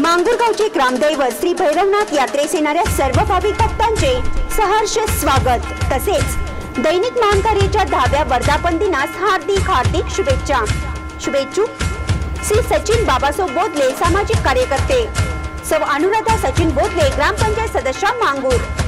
मांगूरगावचे ग्रामदैवत श्री भैरवनाथ यात्रेस येणाऱ्या सर्व भाविक भक्तांचे सहर्ष स्वागत. तसेच दैनिक महानकार्याच्या दहाव्या वर्धापन दिनास हार्दिक हार्दिक शुभेच्छा. शुभेच्छू श्री सचिन बाबासो बोधले सामाजिक कार्यकर्ते. सौ अनुराधा सचिन बोधले ग्रामपंचायत सदस्य मांगूर.